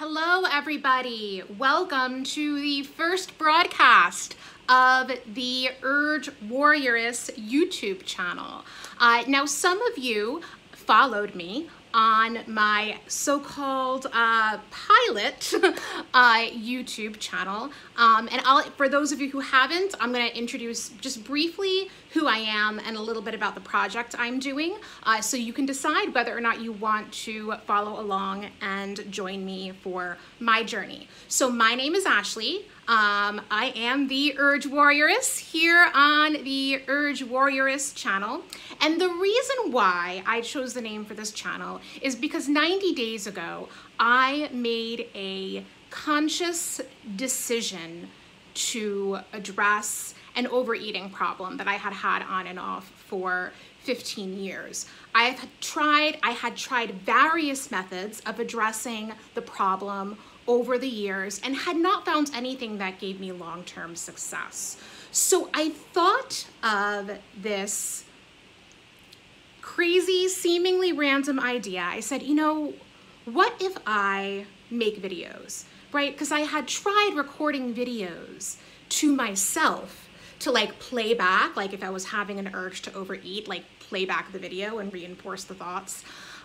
Hello, everybody. Welcome to the first broadcast of the Urge Warrioress YouTube channel. Uh, now, some of you followed me on my so-called uh, pilot uh, YouTube channel. Um, and I'll, for those of you who haven't, I'm going to introduce just briefly who I am and a little bit about the project I'm doing uh, so you can decide whether or not you want to follow along and join me for my journey. So my name is Ashley. Um, I am the Urge Warrioress here on the Urge Warrioress channel. And the reason why I chose the name for this channel is because 90 days ago, I made a conscious decision to address an overeating problem that I had had on and off for 15 years. I had tried, I had tried various methods of addressing the problem over the years and had not found anything that gave me long-term success. So I thought of this crazy, seemingly random idea. I said, you know, what if I make videos, right? Because I had tried recording videos to myself to like play back, like if I was having an urge to overeat, like play back the video and reinforce the thoughts.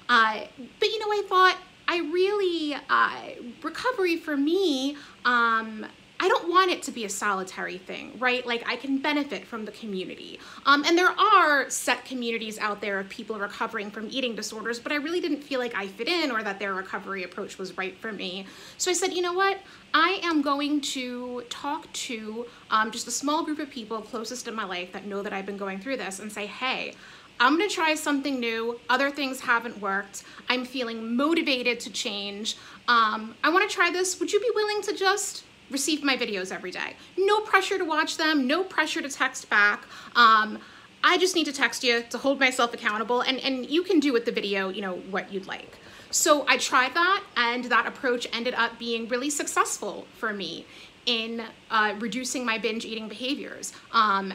Uh, but you know, I thought, I really, uh, recovery for me, um, I don't want it to be a solitary thing, right? Like I can benefit from the community. Um, and there are set communities out there of people recovering from eating disorders, but I really didn't feel like I fit in or that their recovery approach was right for me. So I said, you know what? I am going to talk to um, just a small group of people closest in my life that know that I've been going through this and say, hey, I'm gonna try something new. Other things haven't worked. I'm feeling motivated to change. Um, I wanna try this. Would you be willing to just receive my videos every day? No pressure to watch them, no pressure to text back. Um, I just need to text you to hold myself accountable and, and you can do with the video, you know, what you'd like. So I tried that and that approach ended up being really successful for me in uh, reducing my binge eating behaviors. Um,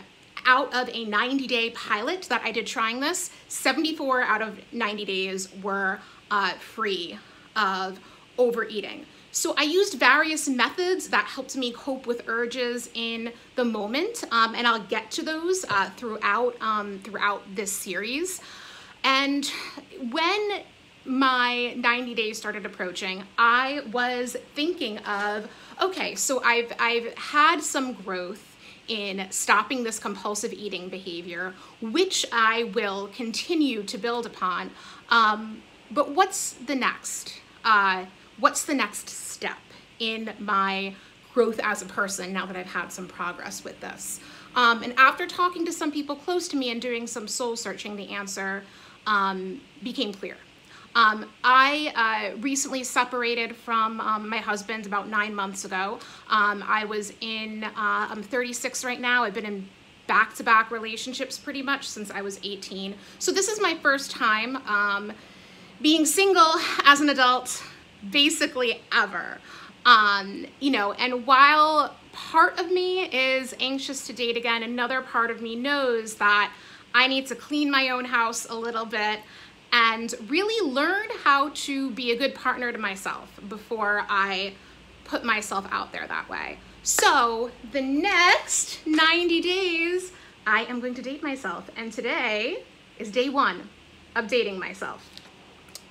out of a 90 day pilot that I did trying this, 74 out of 90 days were uh, free of overeating. So I used various methods that helped me cope with urges in the moment, um, and I'll get to those uh, throughout, um, throughout this series. And when my 90 days started approaching, I was thinking of, okay, so I've, I've had some growth in stopping this compulsive eating behavior, which I will continue to build upon. Um, but what's the next? Uh, what's the next step in my growth as a person now that I've had some progress with this? Um, and after talking to some people close to me and doing some soul searching, the answer um, became clear. Um, I uh, recently separated from um, my husband about nine months ago. Um, I was in, uh, I'm 36 right now. I've been in back-to-back -back relationships pretty much since I was 18. So this is my first time um, being single as an adult, basically ever. Um, you know, and while part of me is anxious to date again, another part of me knows that I need to clean my own house a little bit and really learn how to be a good partner to myself before I put myself out there that way. So the next 90 days, I am going to date myself. And today is day one of dating myself,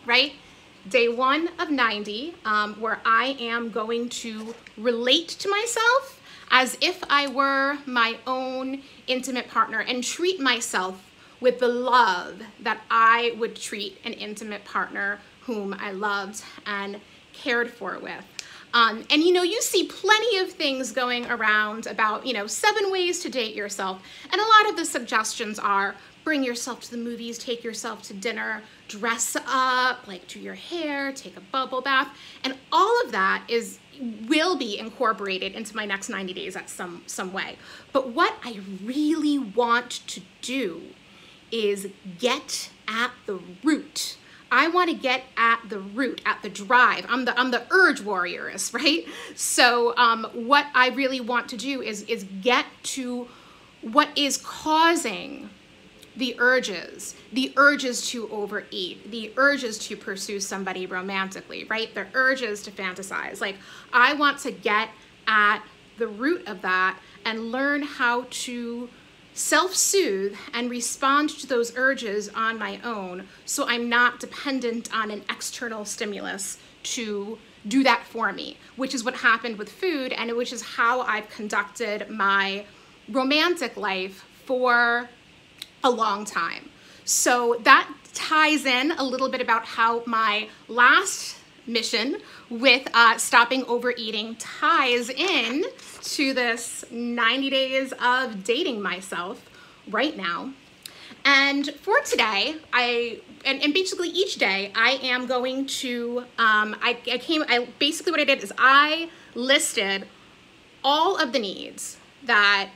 right? Day one of 90, um, where I am going to relate to myself as if I were my own intimate partner and treat myself with the love that I would treat an intimate partner whom I loved and cared for with. Um, and you know, you see plenty of things going around about, you know, seven ways to date yourself. And a lot of the suggestions are bring yourself to the movies, take yourself to dinner, dress up, like do your hair, take a bubble bath. And all of that is will be incorporated into my next 90 days at some, some way. But what I really want to do is get at the root. I want to get at the root, at the drive. I'm the I'm the urge warrioress, right? So um, what I really want to do is is get to what is causing the urges, the urges to overeat, the urges to pursue somebody romantically, right? The urges to fantasize. Like, I want to get at the root of that and learn how to self soothe and respond to those urges on my own so I'm not dependent on an external stimulus to do that for me, which is what happened with food and which is how I've conducted my romantic life for a long time. So that ties in a little bit about how my last mission with uh, stopping overeating ties in to this 90 days of dating myself right now. And for today, I and, and basically each day I am going to um, I, I came I basically what I did is I listed all of the needs that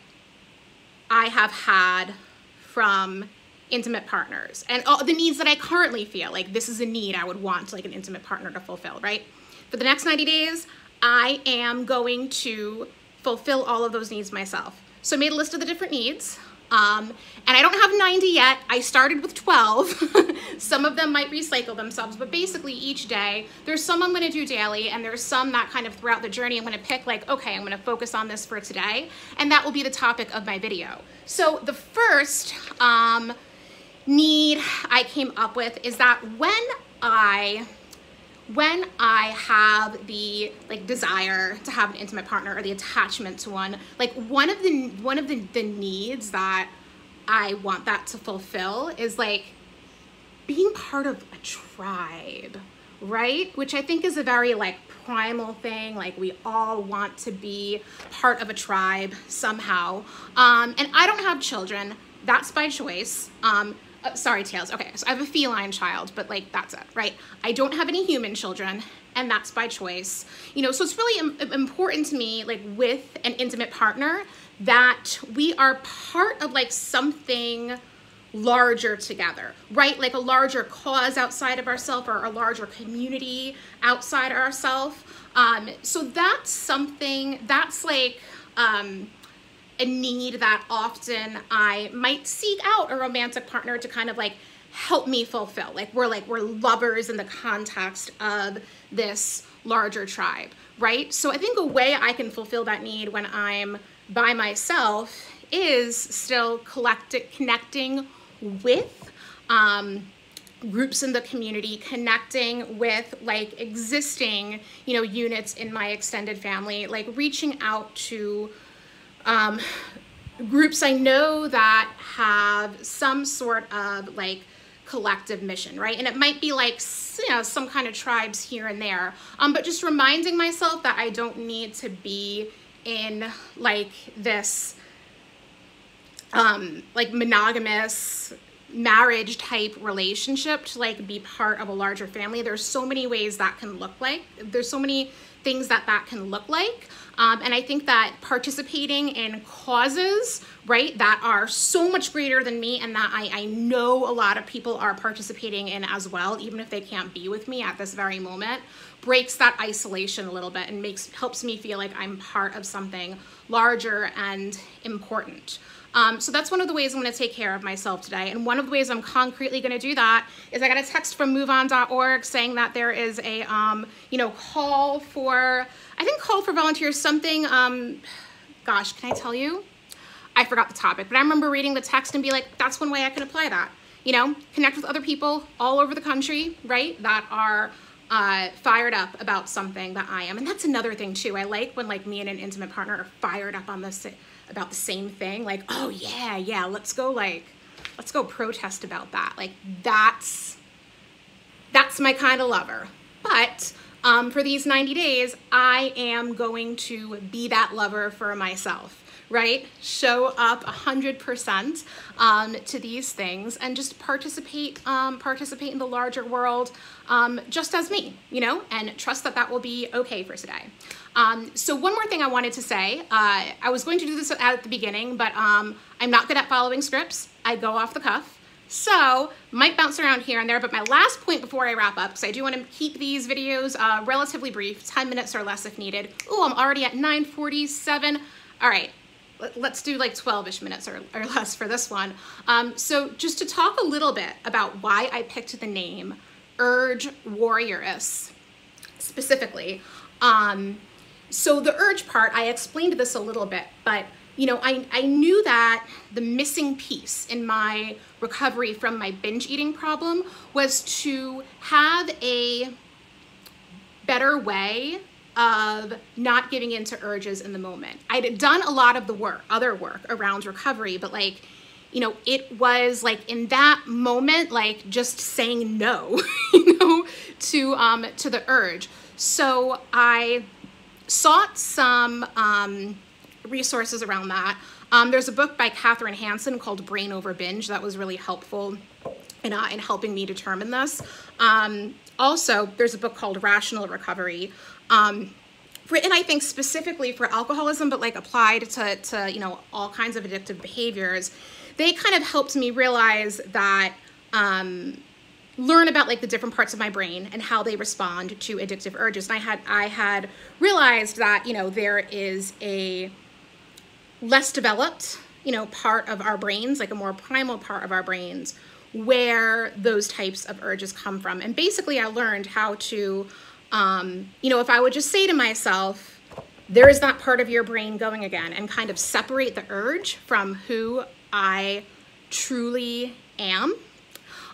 I have had from intimate partners and all the needs that I currently feel like this is a need I would want like an intimate partner to fulfill, right? For the next 90 days, I am going to fulfill all of those needs myself. So I made a list of the different needs. Um, and I don't have 90 yet. I started with 12. some of them might recycle themselves, but basically each day, there's some I'm gonna do daily, and there's some that kind of throughout the journey I'm gonna pick like, okay, I'm gonna focus on this for today, and that will be the topic of my video. So the first um, need I came up with is that when I when I have the like desire to have an intimate partner or the attachment to one, like one of the one of the, the needs that I want that to fulfill is like being part of a tribe, right? Which I think is a very like primal thing. Like we all want to be part of a tribe somehow. Um, and I don't have children. That's by choice. Um, uh, sorry, Tails. Okay, so I have a feline child, but like that's it, right? I don't have any human children, and that's by choice. You know, so it's really Im important to me, like with an intimate partner, that we are part of like something larger together, right? Like a larger cause outside of ourselves or a larger community outside of ourselves. Um, so that's something that's like, um, a need that often I might seek out a romantic partner to kind of like help me fulfill. Like we're like, we're lovers in the context of this larger tribe, right? So I think a way I can fulfill that need when I'm by myself is still collecting, connecting with um, groups in the community, connecting with like existing, you know, units in my extended family, like reaching out to um, groups I know that have some sort of like collective mission, right? And it might be like, you know, some kind of tribes here and there. Um, but just reminding myself that I don't need to be in like this um, like monogamous marriage type relationship to like be part of a larger family. There's so many ways that can look like. There's so many things that that can look like. Um, and I think that participating in causes, right, that are so much greater than me and that I, I know a lot of people are participating in as well, even if they can't be with me at this very moment, breaks that isolation a little bit and makes helps me feel like I'm part of something larger and important. Um, so that's one of the ways I'm going to take care of myself today. And one of the ways I'm concretely going to do that is I got a text from MoveOn.org saying that there is a, um, you know, call for, I think call for volunteers, something, um, gosh, can I tell you? I forgot the topic, but I remember reading the text and be like, that's one way I can apply that. You know, connect with other people all over the country, right, that are uh, fired up about something that I am. And that's another thing too. I like when like me and an intimate partner are fired up on this about the same thing like oh yeah yeah let's go like let's go protest about that like that's that's my kind of lover but um, for these 90 days i am going to be that lover for myself right? Show up 100% um, to these things and just participate, um, participate in the larger world um, just as me, you know, and trust that that will be okay for today. Um, so one more thing I wanted to say, uh, I was going to do this at the beginning, but um, I'm not good at following scripts. I go off the cuff. So might bounce around here and there, but my last point before I wrap up, because I do want to keep these videos uh, relatively brief, 10 minutes or less if needed. Oh, I'm already at 947. All right, let's do like 12-ish minutes or, or, less for this one. Um, so just to talk a little bit about why I picked the name Urge Warrioress specifically. Um, so the urge part, I explained this a little bit, but you know, I, I knew that the missing piece in my recovery from my binge eating problem was to have a better way of not giving into urges in the moment. I'd done a lot of the work, other work around recovery, but like, you know, it was like in that moment, like just saying no, you know, to um, to the urge. So I sought some um, resources around that. Um, there's a book by Kathryn Hansen called Brain Over Binge that was really helpful in, uh, in helping me determine this. Um, also, there's a book called Rational Recovery, um, written, I think, specifically for alcoholism, but like applied to, to, you know, all kinds of addictive behaviors. They kind of helped me realize that, um, learn about like the different parts of my brain and how they respond to addictive urges. And I had, I had realized that, you know, there is a less developed, you know, part of our brains, like a more primal part of our brains, where those types of urges come from. And basically, I learned how to, um, you know, if I would just say to myself, there is that part of your brain going again, and kind of separate the urge from who I truly am,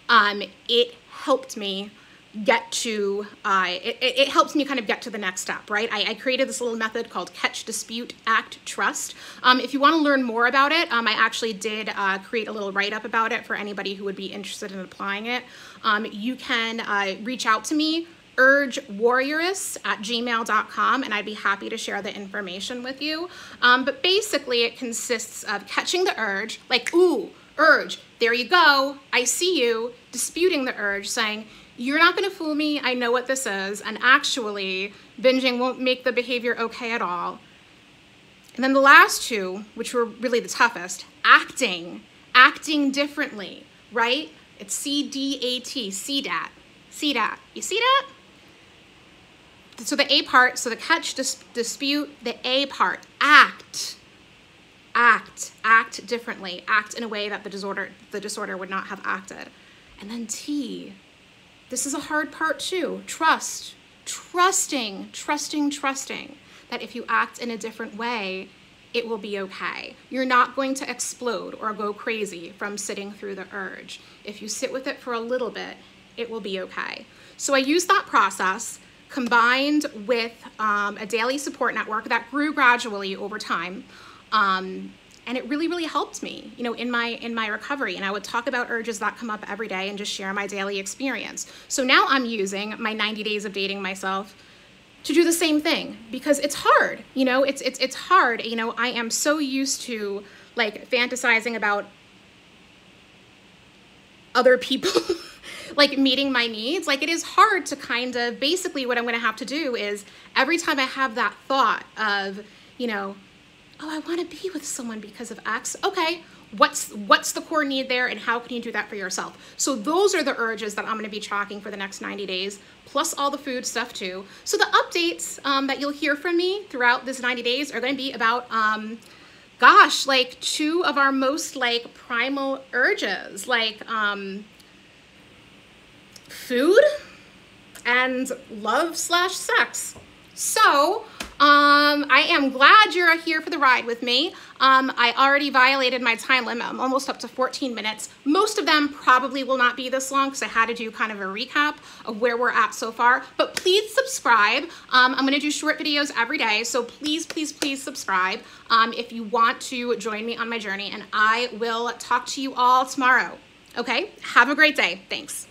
um, it helped me get to, uh, it, it, helps me kind of get to the next step, right? I, I created this little method called Catch, Dispute, Act, Trust. Um, if you want to learn more about it, um, I actually did uh, create a little write-up about it for anybody who would be interested in applying it. Um, you can uh, reach out to me, urgewarrioress at gmail.com, and I'd be happy to share the information with you. Um, but basically, it consists of catching the urge, like, ooh, urge, there you go, I see you, disputing the urge, saying, you're not gonna fool me, I know what this is, and actually, binging won't make the behavior okay at all. And then the last two, which were really the toughest, acting, acting differently, right? It's C-D-A-T, C-DAT, C-DAT. You see that? So the A part, so the catch, dis dispute, the A part, act, act, act differently, act in a way that the disorder, the disorder would not have acted. And then T, this is a hard part too. Trust, trusting, trusting, trusting that if you act in a different way, it will be okay. You're not going to explode or go crazy from sitting through the urge. If you sit with it for a little bit, it will be okay. So I used that process combined with um, a daily support network that grew gradually over time. Um, and it really really helped me you know in my in my recovery. And i would talk about urges that come up every day and just share my daily experience. So now i'm using my 90 days of dating myself to do the same thing because it's hard you know it's it's it's hard. You know i am so used to like fantasizing about other people like meeting my needs. Like it is hard to kind of basically what i'm going to have to do is every time i have that thought of you know oh, I want to be with someone because of X. Okay, what's what's the core need there and how can you do that for yourself? So those are the urges that I'm going to be tracking for the next 90 days, plus all the food stuff too. So the updates um, that you'll hear from me throughout this 90 days are going to be about, um, gosh, like two of our most like primal urges, like um, food and love slash sex. So um, I am glad you're here for the ride with me. Um, I already violated my time limit. I'm almost up to 14 minutes. Most of them probably will not be this long because I had to do kind of a recap of where we're at so far. But please subscribe. Um, I'm going to do short videos every day. So please, please, please subscribe um, if you want to join me on my journey. And I will talk to you all tomorrow. Okay? Have a great day. Thanks.